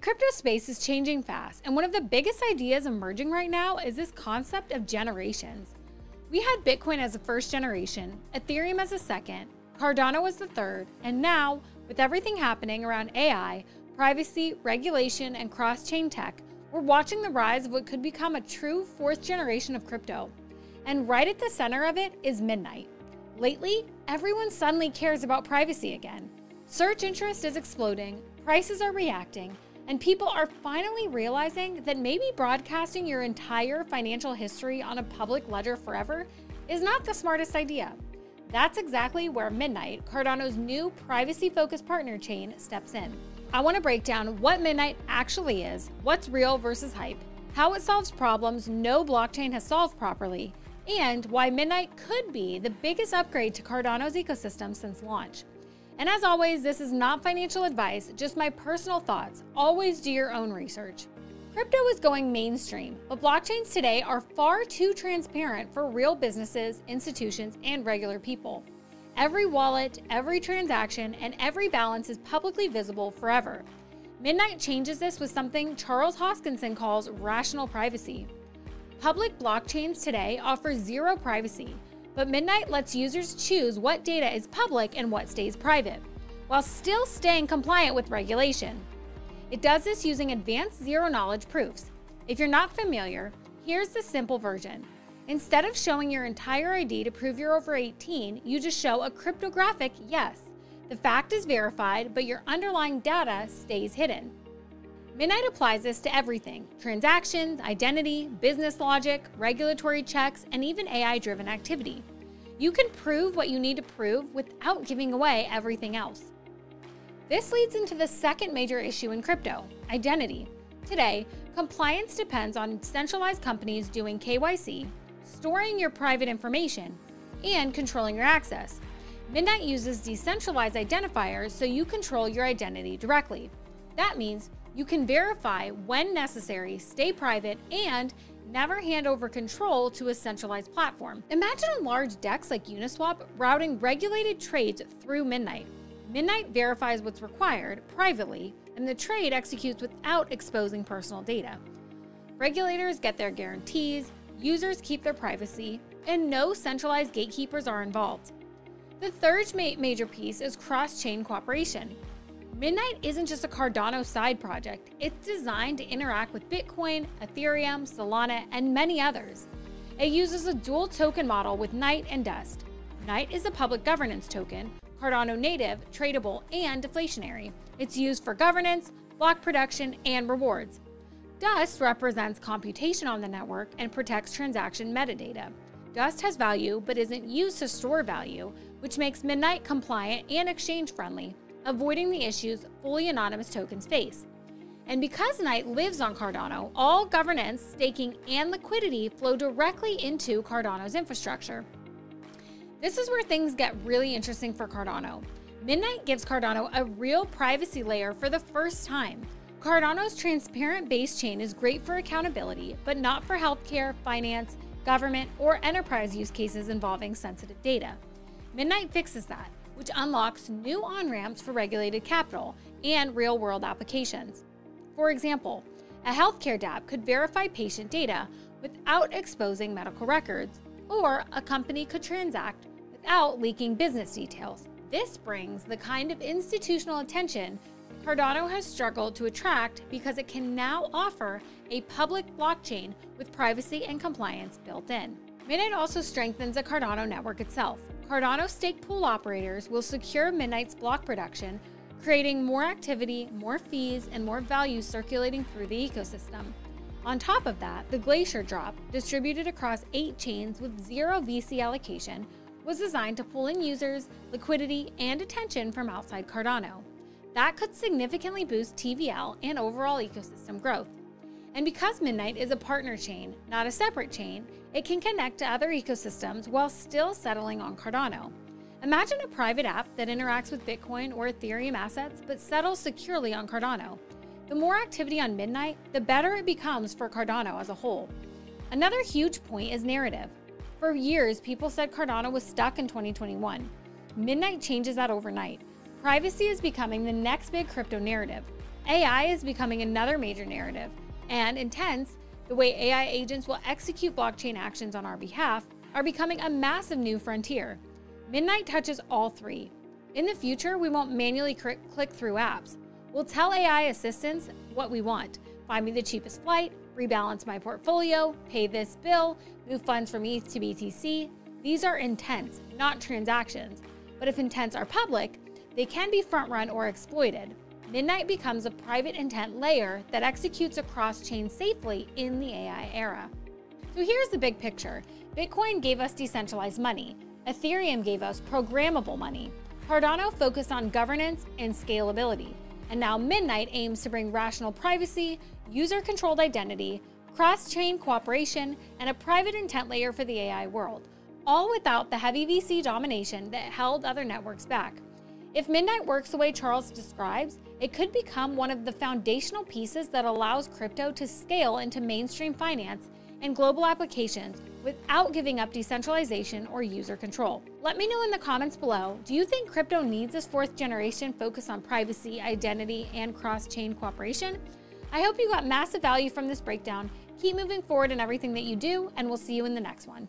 The crypto space is changing fast, and one of the biggest ideas emerging right now is this concept of generations. We had Bitcoin as the first generation, Ethereum as a second, Cardano as the third, and now, with everything happening around AI, privacy, regulation, and cross chain tech, we're watching the rise of what could become a true fourth generation of crypto. And right at the center of it is Midnight. Lately, everyone suddenly cares about privacy again. Search interest is exploding, prices are reacting, and people are finally realizing that maybe broadcasting your entire financial history on a public ledger forever is not the smartest idea. That's exactly where Midnight, Cardano's new privacy focused partner chain, steps in. I want to break down what Midnight actually is, what's real versus hype, how it solves problems no blockchain has solved properly, and why Midnight could be the biggest upgrade to Cardano's ecosystem since launch. And as always, this is not financial advice, just my personal thoughts. Always do your own research. Crypto is going mainstream, but blockchains today are far too transparent for real businesses, institutions, and regular people. Every wallet, every transaction, and every balance is publicly visible forever. Midnight changes this with something Charles Hoskinson calls rational privacy. Public blockchains today offer zero privacy, but Midnight lets users choose what data is public and what stays private, while still staying compliant with regulation. It does this using advanced zero knowledge proofs. If you're not familiar, here's the simple version. Instead of showing your entire ID to prove you're over 18, you just show a cryptographic yes. The fact is verified, but your underlying data stays hidden. Midnight applies this to everything transactions, identity, business logic, regulatory checks, and even AI driven activity. You can prove what you need to prove without giving away everything else. This leads into the second major issue in crypto identity. Today, compliance depends on centralized companies doing KYC, storing your private information, and controlling your access. Midnight uses decentralized identifiers so you control your identity directly. That means you can verify when necessary, stay private, and never hand over control to a centralized platform. Imagine a large DEX like Uniswap routing regulated trades through Midnight. Midnight verifies what's required privately, and the trade executes without exposing personal data. Regulators get their guarantees, users keep their privacy, and no centralized gatekeepers are involved. The third major piece is cross chain cooperation. Midnight isn't just a Cardano side project, it's designed to interact with Bitcoin, Ethereum, Solana, and many others. It uses a dual token model with Night and Dust. Night is a public governance token, Cardano native, tradable, and deflationary. It's used for governance, block production, and rewards. Dust represents computation on the network and protects transaction metadata. Dust has value but isn't used to store value, which makes Midnight compliant and exchange friendly, avoiding the issues fully anonymous tokens face. And because Night lives on Cardano, all governance, staking, and liquidity flow directly into Cardano's infrastructure. This is where things get really interesting for Cardano. Midnight gives Cardano a real privacy layer for the first time. Cardano's transparent base chain is great for accountability, but not for healthcare, finance, government, or enterprise use cases involving sensitive data. Midnight fixes that which unlocks new on ramps for regulated capital and real world applications. For example, a healthcare dApp could verify patient data without exposing medical records, or a company could transact without leaking business details. This brings the kind of institutional attention Cardano has struggled to attract because it can now offer a public blockchain with privacy and compliance built in. Midnight also strengthens the Cardano network itself. Cardano stake pool operators will secure Midnight's block production, creating more activity, more fees, and more value circulating through the ecosystem. On top of that, the Glacier drop, distributed across eight chains with zero VC allocation, was designed to pull in users, liquidity, and attention from outside Cardano. That could significantly boost TVL and overall ecosystem growth. And because Midnight is a partner chain, not a separate chain, it can connect to other ecosystems while still settling on Cardano. Imagine a private app that interacts with Bitcoin or Ethereum assets but settles securely on Cardano. The more activity on Midnight, the better it becomes for Cardano as a whole. Another huge point is narrative. For years, people said Cardano was stuck in 2021. Midnight changes that overnight. Privacy is becoming the next big crypto narrative. AI is becoming another major narrative, and Intents, the way AI agents will execute blockchain actions on our behalf, are becoming a massive new frontier. Midnight touches all three. In the future, we won't manually click through apps. We'll tell AI assistants what we want find me the cheapest flight, rebalance my portfolio, pay this bill, move funds from ETH to BTC. These are intents, not transactions. But if intents are public, they can be front run or exploited. Midnight becomes a private intent layer that executes across chain safely in the AI era. So here's the big picture Bitcoin gave us decentralized money, Ethereum gave us programmable money, Cardano focused on governance and scalability, and now Midnight aims to bring rational privacy, user controlled identity, cross chain cooperation, and a private intent layer for the AI world, all without the heavy VC domination that held other networks back. If Midnight works the way Charles describes, it could become one of the foundational pieces that allows crypto to scale into mainstream finance and global applications without giving up decentralization or user control. Let me know in the comments below, do you think crypto needs this fourth generation focus on privacy, identity, and cross-chain cooperation? I hope you got massive value from this breakdown. Keep moving forward in everything that you do, and we'll see you in the next one.